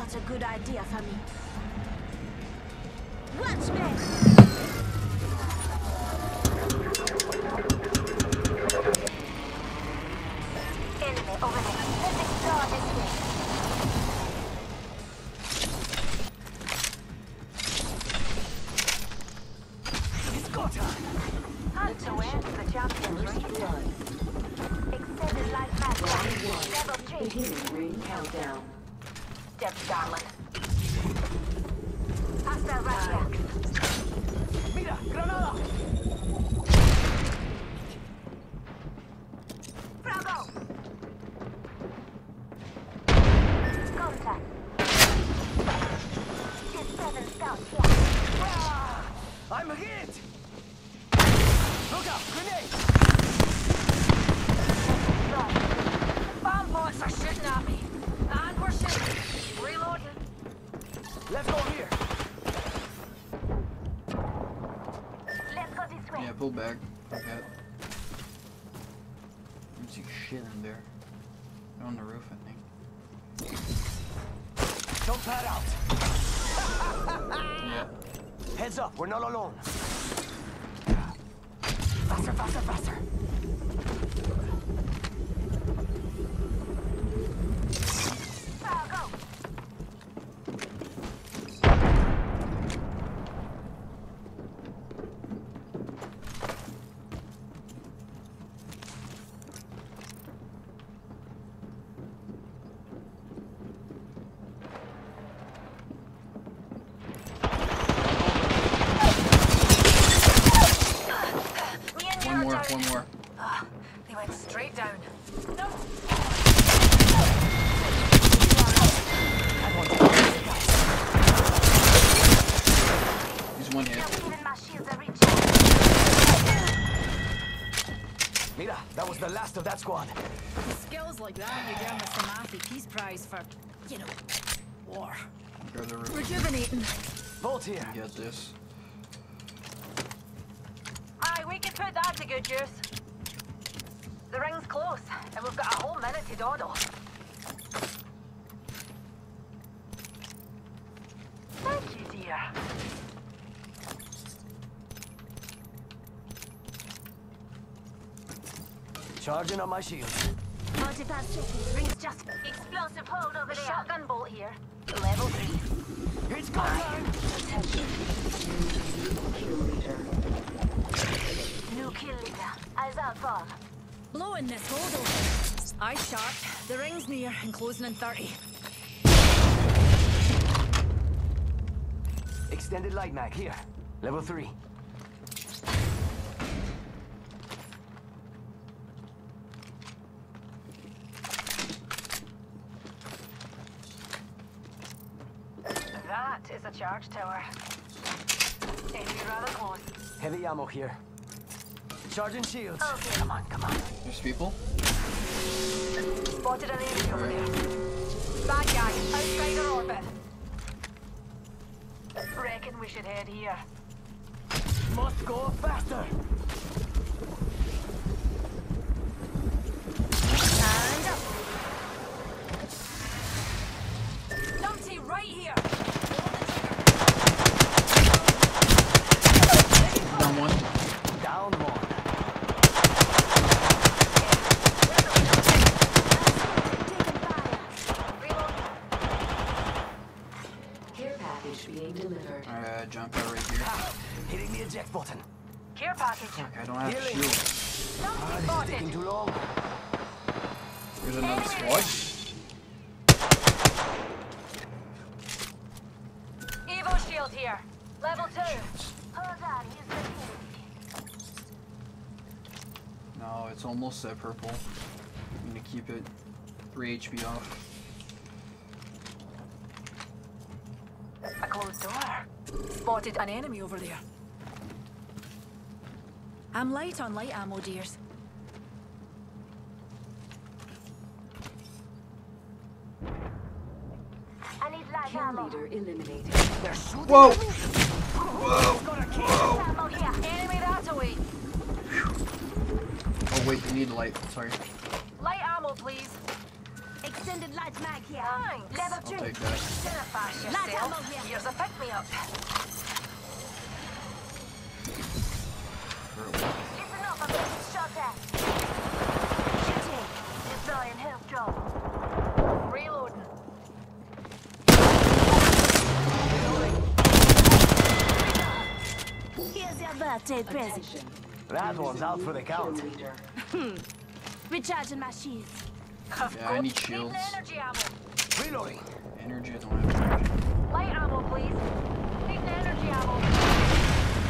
Not a good idea for me. Watch me! Enemy over there. Let's explore this way. Hunter wins the champion's race. Extended light mag. Level three. Beginning ring countdown. Deb Darlin. Hostile right here. Mira, granada. Bravo! Contact. Get seven scouts here. I'm hit. Look out, grenade. Back. Fuck that. There's see shit in there. They're on the roof, I think. Don't pat out. Yeah. Heads up, we're not alone. Faster, faster, faster. Squad. Skills like that, you get the Samathi Peace Prize for, you know, war. Go to the roof. Rejuvenating. Vault here. Get this. Aye, we can put that to good use. The ring's close, and we've got a whole minute to dawdle. Thank you, dear. Charging on my shields. Multipass cities, rings just... Explosive hold over there. Shotgun bolt here. Level three. It's go time. Attention. New kill leader. New kill leader. Eyes out, Paul. Blowing this hodl. Eye sharp. The ring's near and closing in 30. Extended light mag here. Level three. That is a charge tower. Enemy rather close. Heavy ammo here. Charging shields. Okay. Come on, come on. There's people? Spotted an enemy over there. Bad guy, outside our orbit. Reckon we should head here. Must go faster. And up. Numpty right here. Down one. Down one. Taking fire. Reload. Care package being delivered. Alright, jump out right here. Ah, hitting the eject button. Care package. Fuck, I don't have Healing. shield. Numpty Ah, this is spotted. taking too long. There's another squad. Evo shield here. Level two. Hold on, use the key. No, it's almost at purple. I'm gonna keep it 3 HP off. A closed door. Spotted an enemy over there. I'm light on light ammo, dears. I need light Kill leader eliminated. They're. Whoa! Whoa! Got a kill. Ammo here. Enemy that away. Oh wait, you need light. Sorry. Light ammo, please. Extended light mag here. Thanks. Level I'll two. take that. Light ammo here. Here's a pick-me-up. For a while. Listen up, I'm getting shot at. Shooting. Deploying help drone. Reloading. Here's your birthday present. That one's out for the count. kill. Recharging my shields. Of Yeah, I need course. shields. Need energy ammo. Reloading. Energy, I don't have energy. Light ammo, please. Need energy ammo.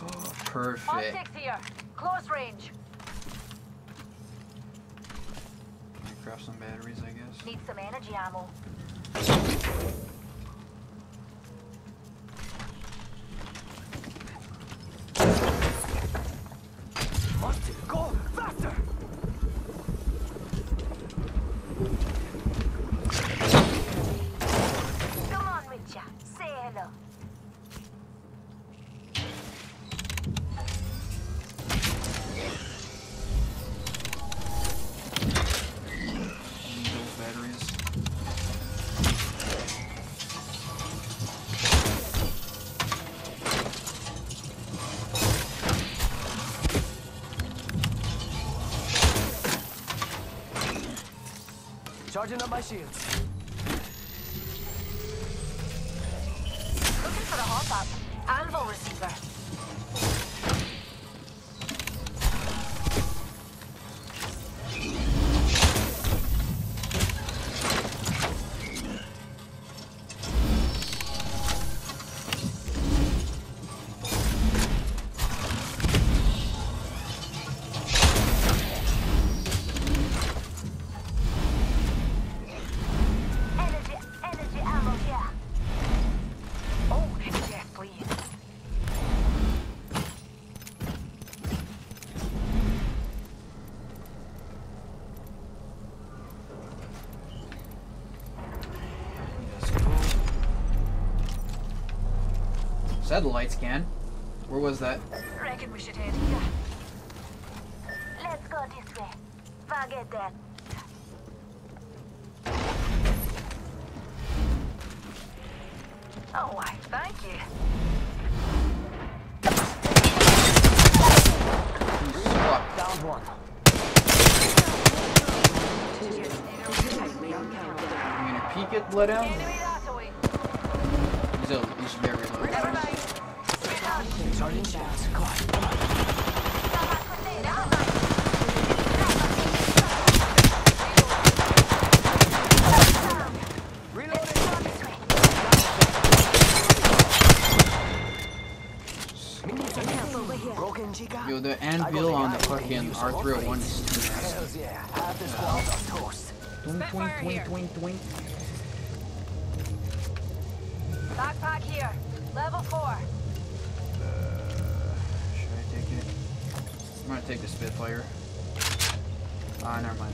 Uh, oh, Perfect. Optics here. Close range. Let me craft some batteries, I guess. Need some energy ammo. Charging up my shields. Is that the light scan? Where was that? Reckon we should head here. Let's go this way. Forget that. Oh, why, thank you. You. Down one. I'm gonna peek it, let out. Enemy that away. He's out. He's very low. Charging down. Yo, the anvil on the fucking R301 is too nasty. Yeah. Twink, twink, twink, twink, twink. Backpack here. Level 4. I'm gonna take the Spitfire. Ah, never mind.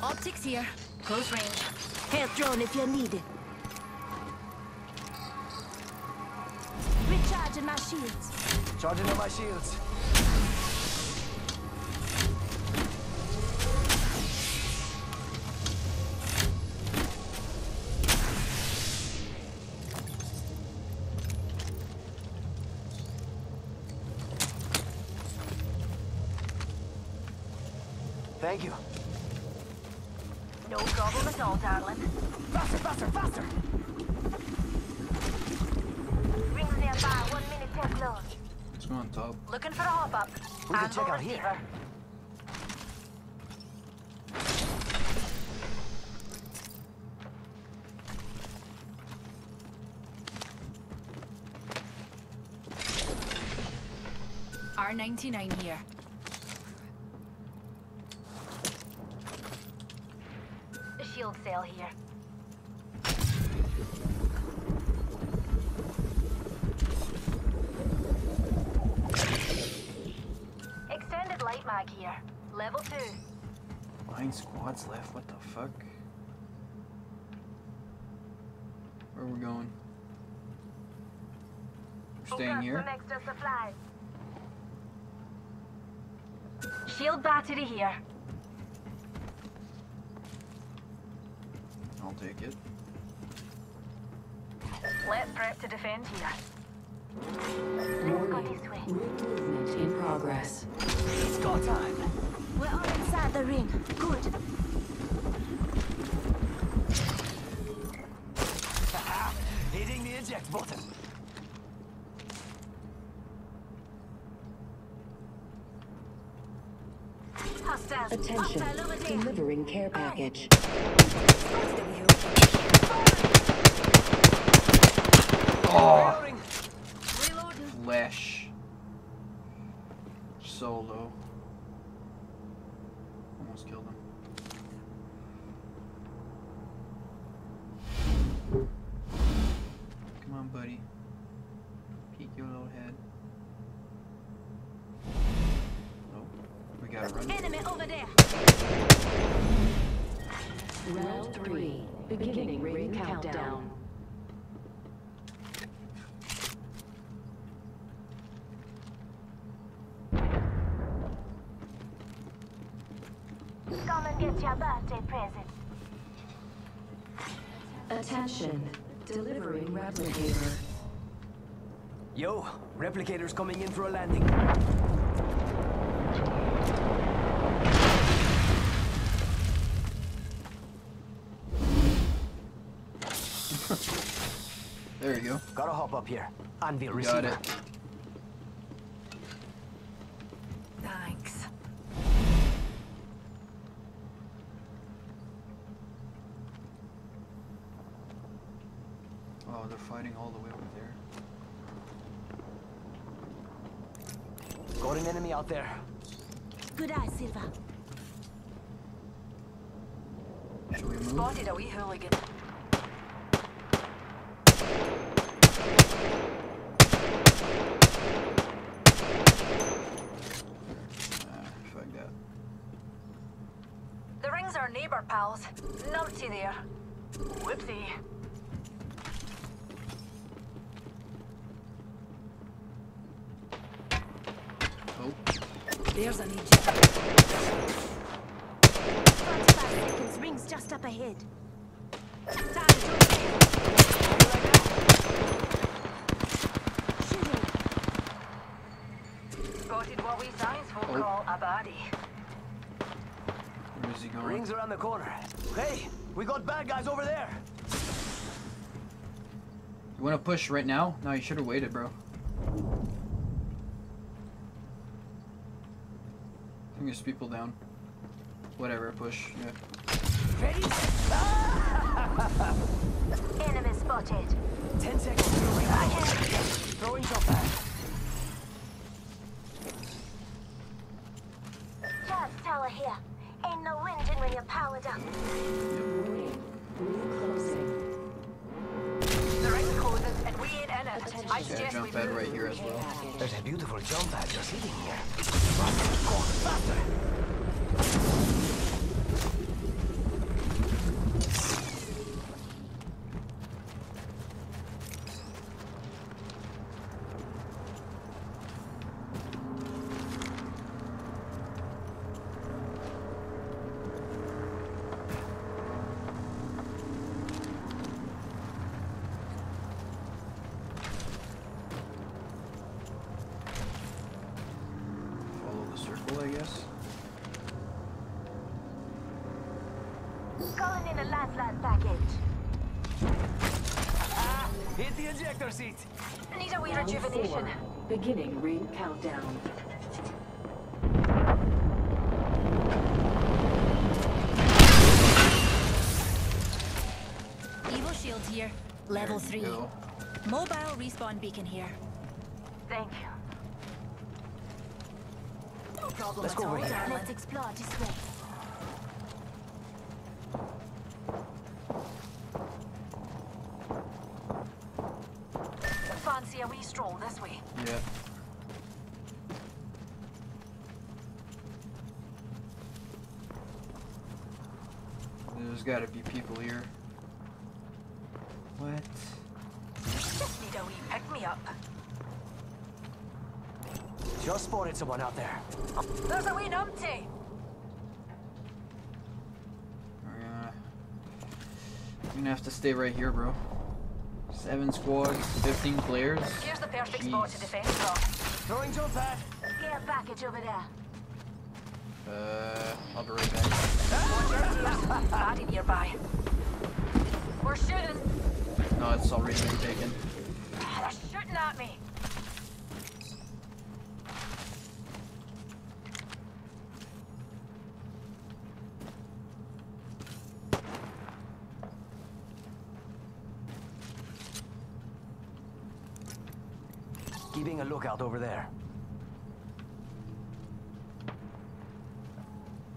Optics here. Close range. Health drone if you need my shields. Charging on my shields. Looking for a hop-up. We can check out here. R99 here. A shield cell here. Nine squads left. What the fuck? Where are we going? We're staying Got here. some extra supplies. Shield battery here. I'll take it. Let's prep to defend here. Let's go this way. Movement in progress. It's go time. We're all inside the ring. Good. Haha, Hitting the eject button. Hostiles. Attention. Hostile. Delivering care package. Oh, Reloading. Reloading. flesh. Solo. Almost killed him. Come on, buddy. Peek your little head. Nope. We gotta run. Enemy over there. Round three. Beginning ring countdown. Come get your birthday present. Attention. Delivering replicator. Yo, replicators coming in for a landing. There you go. Gotta hop up here. Anvil Got receiver. it. Fighting all the way over there. Got an enemy out there. Good eye, Silva. Should we move? Spotted a wee hooligan. Ah, fuck that. The ring's our neighbor, pals. Numpty there. Whoopsie. There's an eject. 45 seconds. Ring's just up ahead. Shooting. Spotted what we science folk call a where is he going? Rings around the corner. Hey, we got bad guys over there. You wanna push right now? No, you should have waited, bro. I think there's people down. Whatever, push. Yeah. Ready? Enemy spotted. Ten seconds to ring. Throwing jump pad. Charge tower here. Ain't no engine when you're powered up. Warning. Ring closing. I Attention. Yeah, suggest jump pad right here as well. There's a beautiful jump pad just sitting here. Faster, go faster. Follow the circle, I guess. Calling in a lifeline package. Ah, hit the ejector seat. Need a wee Round rejuvenation. four. Beginning ring countdown. Evo shield here. Level 3. go. Mobile respawn beacon here. Thank you. Let's go over here. Let's explore this way. Fancy a wee stroll this way. Yeah. There's gotta be people here. What? Just need a wee pick-me-up. Just spotted someone out there. There's a wee numpty. We're gonna, gonna have to stay right here, bro. Seven squads, 15 players. Here's the perfect spot to Jeez. defend from. Throwing jump pad. Care package over there. Uh, I'll be right back. Watch out, dears. Baddie nearby. We're shooting. No, it's already been taken. They're shooting at me. Lookout over there.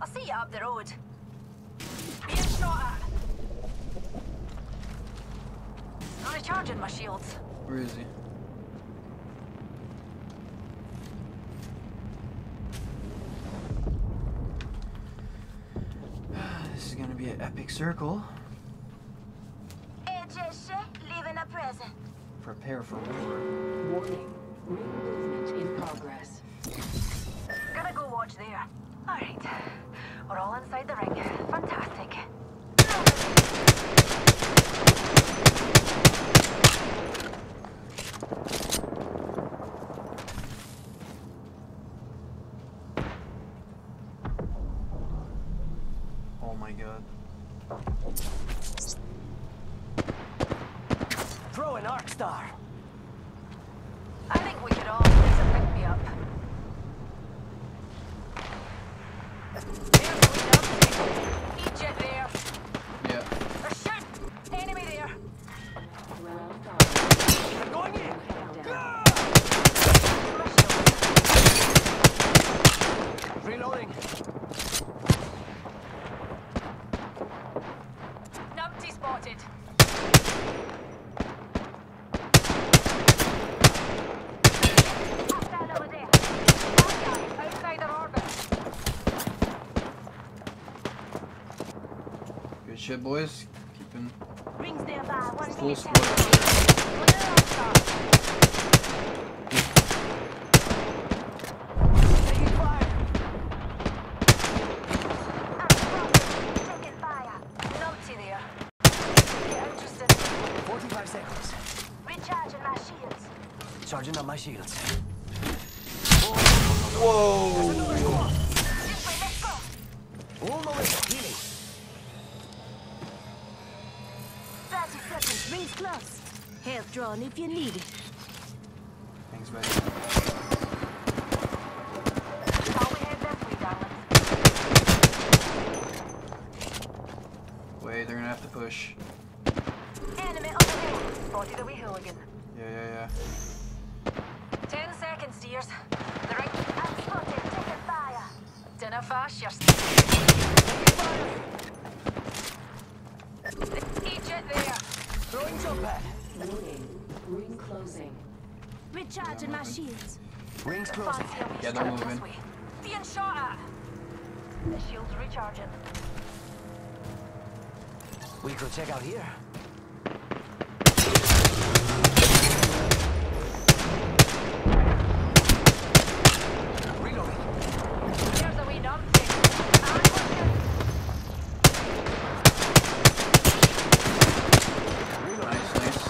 I'll see you up the road. Being shot at. I'm recharging my shields. Where is he? This is gonna be an epic circle. Leaving a present. Prepare for war. Warning. Ring movement in progress. Gonna go watch there. Alright. We're all inside the ring. Fantastic. Oh my god. Throw an arc star. I think we could all use a pick me up. There's the wee numpty. Egypt there. Yeah. They're shooting. Enemy there. Round five. They're going in. Countdown. My shield. Reloading. Numpty spotted. Hostile over there. Outside their orbit. Shit, boys. Keeping full squad. Spotted a wee hooligan. Yeah, yeah, yeah. Ten seconds, dears. The ring. I'm spotted. Taking fire. Dinner fast, you're Egypt there. Throwing jump pad. Warning. Ring closing. Recharging my shields. Rings closing. Fancy Yeah, they're moving. Being shot at. The shield's recharging. We could check out here. Reloading. There's a wee numpty. And we're shooting. Nice, nice.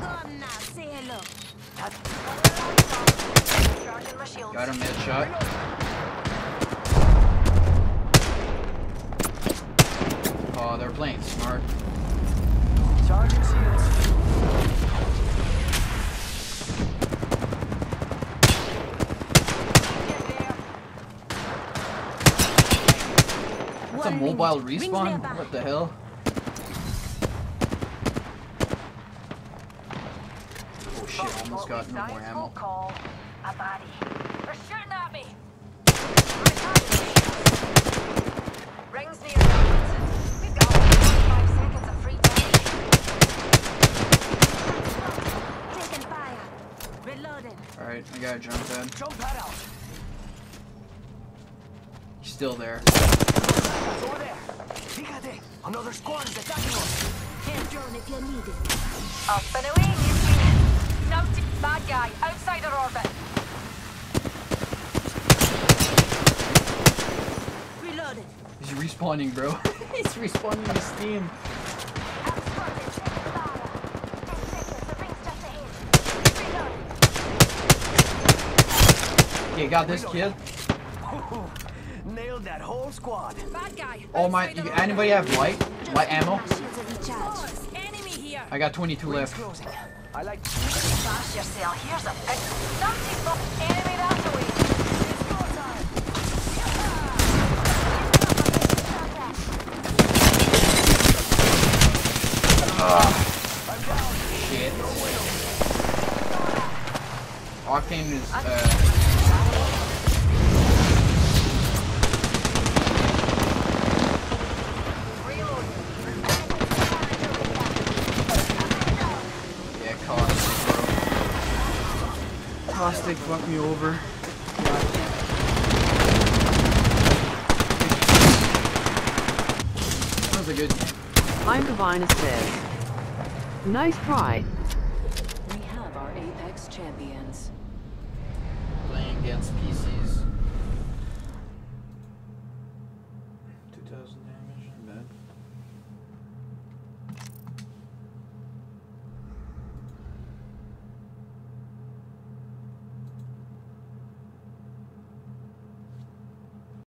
Come now. Say hello. Recharging my shields. Got him headshot. Oh, they're playing smart. Charging shields. Egypt there. That's a mobile respawn? What the hell? Oh shit, almost got no more ammo. Call. A body. They're shooting at me. Rings near. We've got 45 seconds of free time. Taking fire. Reloading. Alright, I got a jump pad. Jump pad out. He's still there. Over there. Fíjate. Another squad is attacking us. Hand drone if you need it. Up and away, you see. Now, t- bad guy, outside our orbit. Reloaded. He's respawning, bro. He's respawning to Steam. Spotted. Fire. Ten seconds. The ring's just ahead. Okay, got this kid. Nailed that whole squad. Bad guy. Oh my, you, anybody have light? Light ammo? Shields are recharged. Boss, enemy here. I got 22 left. closing. I like Fast yourself. Here's a big... Numpty spot. Enemy that away. Shit. Octane is, uh... bro. Caustic fucked me over. That was a good. I'm Divine says. Nice try.